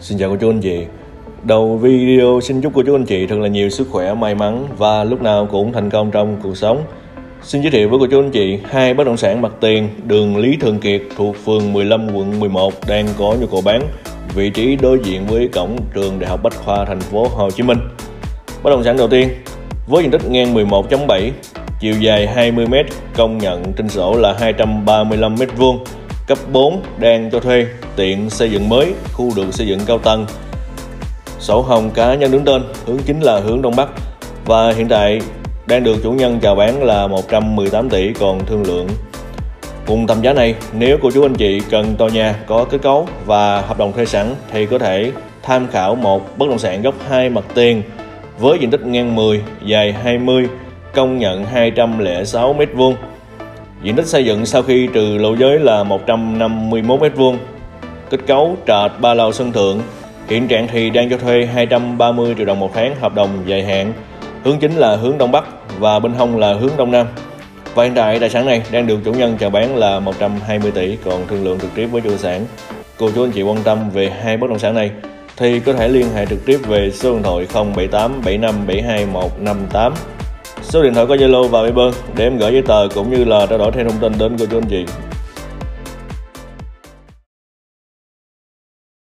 Xin chào cô chú anh chị. Đầu video xin chúc cô chú anh chị thật là nhiều sức khỏe, may mắn và lúc nào cũng thành công trong cuộc sống. Xin giới thiệu với cô chú anh chị hai bất động sản mặt tiền đường Lý Thường Kiệt thuộc phường 15 quận 11 đang có nhu cầu bán vị trí đối diện với cổng trường Đại học Bách khoa thành phố Hồ Chí Minh. Bất động sản đầu tiên với diện tích ngang 11.7 chiều dài 20m công nhận trên sổ là 235m2 cấp 4 đang cho thuê, tiện xây dựng mới, khu được xây dựng cao tầng. Sổ hồng cá nhân đứng tên, hướng chính là hướng đông bắc. Và hiện tại đang được chủ nhân chào bán là 118 tỷ còn thương lượng. Cùng tầm giá này, nếu cô chú anh chị cần tòa nhà có kết cấu và hợp đồng thuê sẵn thì có thể tham khảo một bất động sản gốc hai mặt tiền với diện tích ngang 10 dài 20 công nhận 206 m2 Diện tích xây dựng sau khi trừ lộ giới là 151 m2. Kết cấu trệt ba lầu sân thượng. Hiện trạng thì đang cho thuê 230 triệu đồng một tháng hợp đồng dài hạn. Hướng chính là hướng đông bắc và bên hông là hướng đông nam. Và hiện tại tài sản này đang được chủ nhân chào bán là 120 tỷ còn thương lượng trực tiếp với chủ sản. Cô chú anh chị quan tâm về hai bất động sản này thì có thể liên hệ trực tiếp về số điện thoại 078 75 72 158 số điện thoại có Zalo và Viber để em gửi giấy tờ cũng như là trao đổi thêm thông tin đến cô chú anh chị.